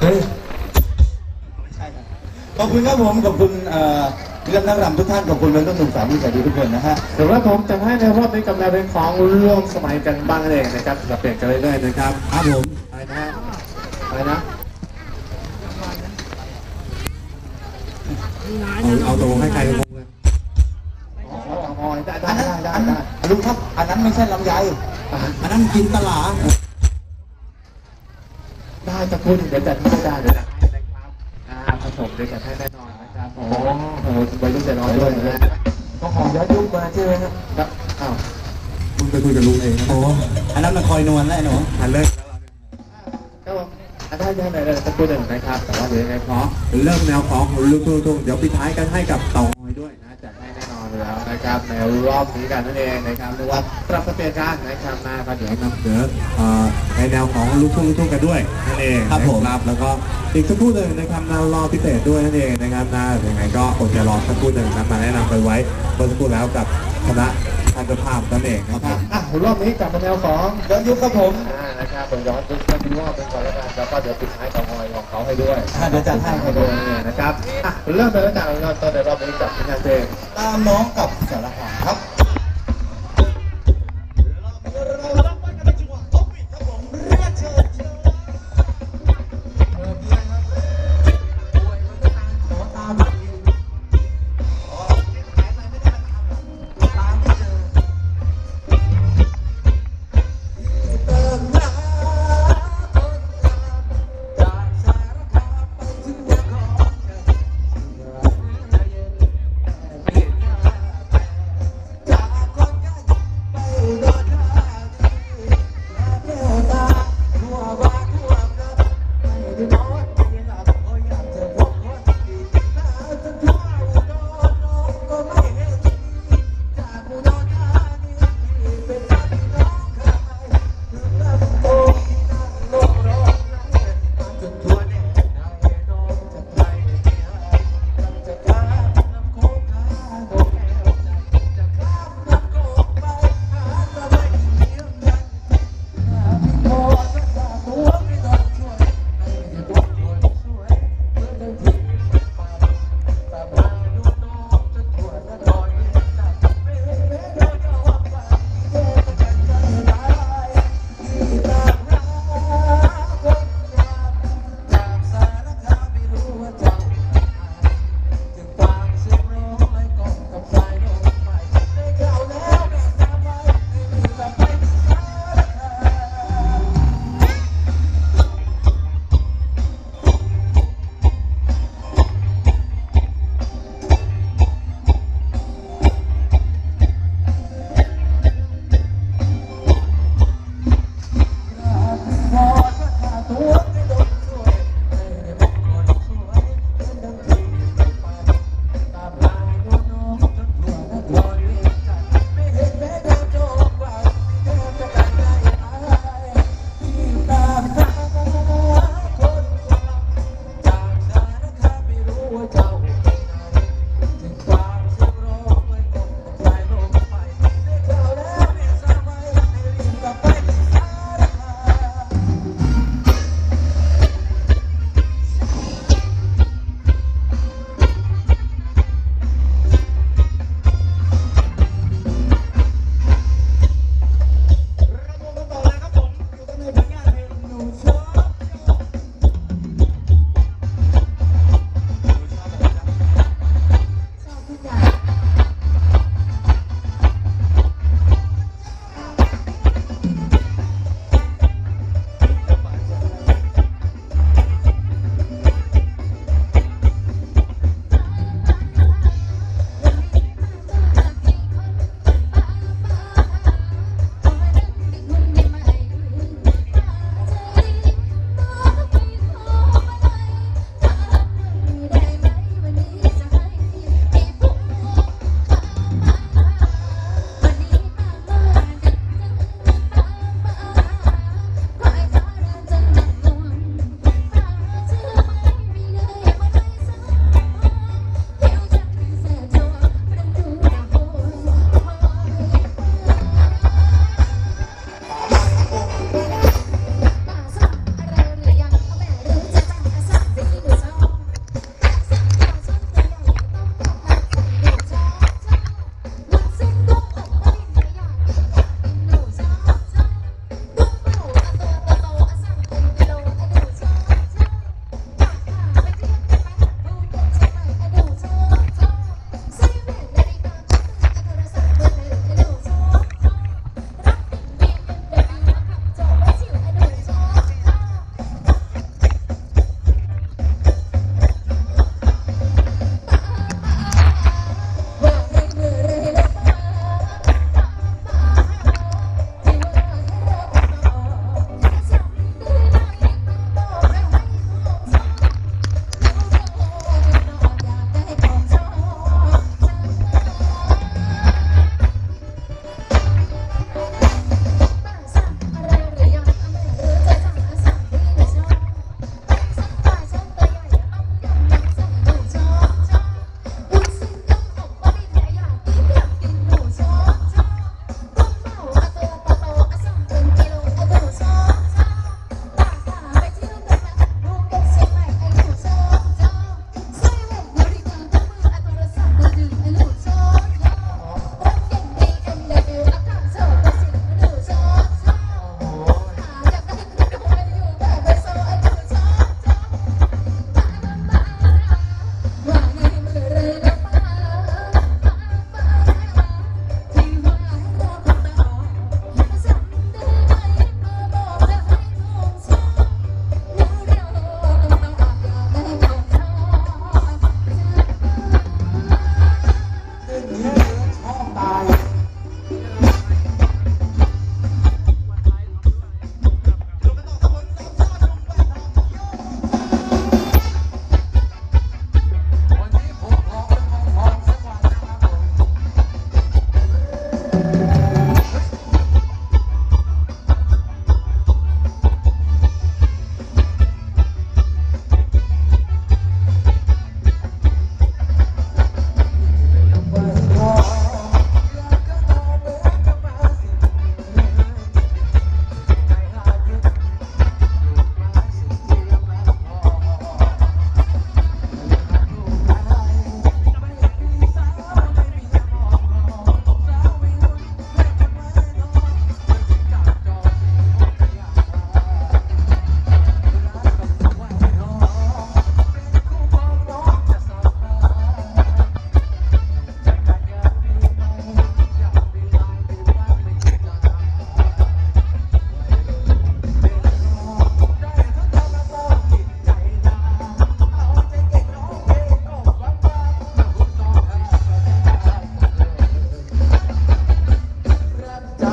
เฮ้ยไม่ใช่ครับขอบคุณครับผมขอบคุณเอ่อเรื่องนักรำทุกท่านขอบคุณเพื่อนต้นหนุ่มสาวผู้ใจดีทุกคนนะฮะเดี๋ยวว่าผมจะให้ในรอบนี้กับแนวเพลงของร่วมสมัยกันบ้างนั่นเองนะครับจะเปลี่ยนกันเรื่อยๆนะครับครับผมไปนะฮะไปนะเอาเอาตรงให้ใครตรงเลยอ๋ออ๋อได้ได้อันนั้นได้ได้อันนั้นได้ลุงครับอันนั้นไม่ใช่ลำไยอันนั้นกินตลา ได้จะพูดเดี๋ยวจัดให้ได้เดี๋ยวจัดให้นะครับอ่าครับผมเดี๋ยวจัดให้แน่นอนนะครับโอ้โหโอ้โหวัยรุ่นใจร้อนด้วยนะก็หอมย้อนยุคมาใช่ไหมครับครับอ้าวคุณไปคุยกับลุงเองนะโอ้อันนั้นมันคอยนวลแล้วไอ้หนูทันเลิกครับผมอะได้ได้ได้สักครู่หนึ่งนะครับแต่ว่าเดี๋ยวยังไงเพราะเริ่มแนวของลูกทุ่งเดี๋ยวปิดท้ายกันให้กับเต่าน้อยด้วยนะจัดให้แน่นอนอยู่ แล้วนะครับในรอบนี้กันนั่นเองนะครับเรียกว่าปรับเปลี่ยนกันนะครับมาก็เดี๋ยวนำเสนอเอ่อในแนวของลูกทุ่งลูกทุ่งกันด้วยนั่นเองครับผม นะครับแล้วก็อีกสักครู่หนึ่งนะครับแนวรอพิเศษด้วยนั่นเองนะครับนะยังไงก็อดใจรอสักครู่หนึ่งนะมาแนะนำไปไว้เมื่อสักครู่แล้วกับคณะ ทันตภาพนั่นเองนะครับอะรอบนี้กลับมาแนวของย้อนยุคครับผมอ่านะครับผมย้อนยุคกันรอบเป็นก่อนแล้วกันแล้วก็เดี๋ยวปิดท้ายกับหอยของเขาให้ด้วยอะเดี๋ยวจัดให้ให้ด้วยนะครับอะเริ่มไปแล้วจากเราตอนในรอบนี้จับเป็นงานเพลงตามน้องกับสารคามครับ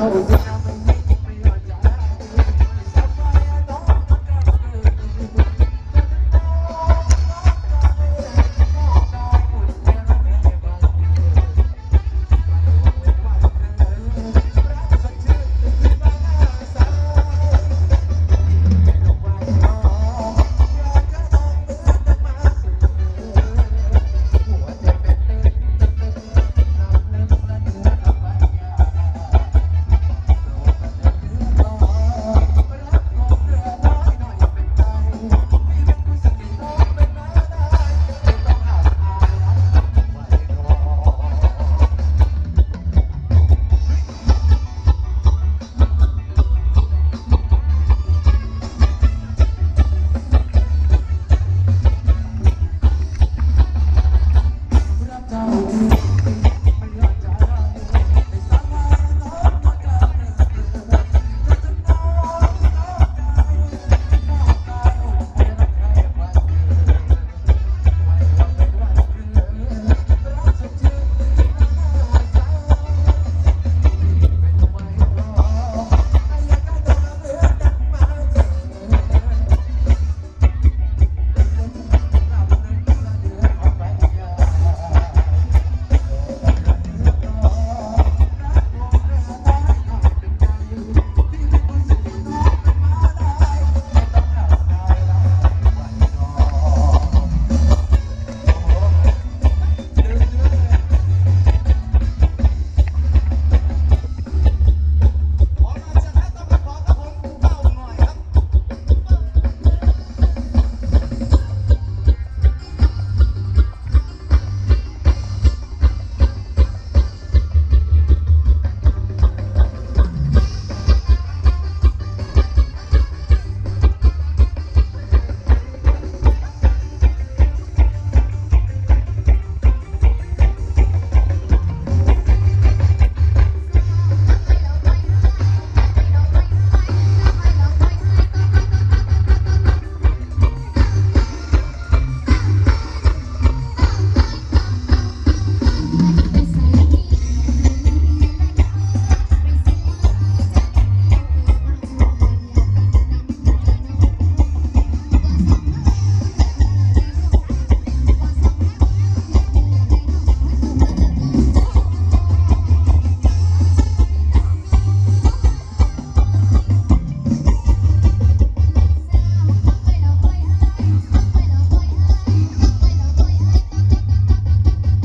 Tchau.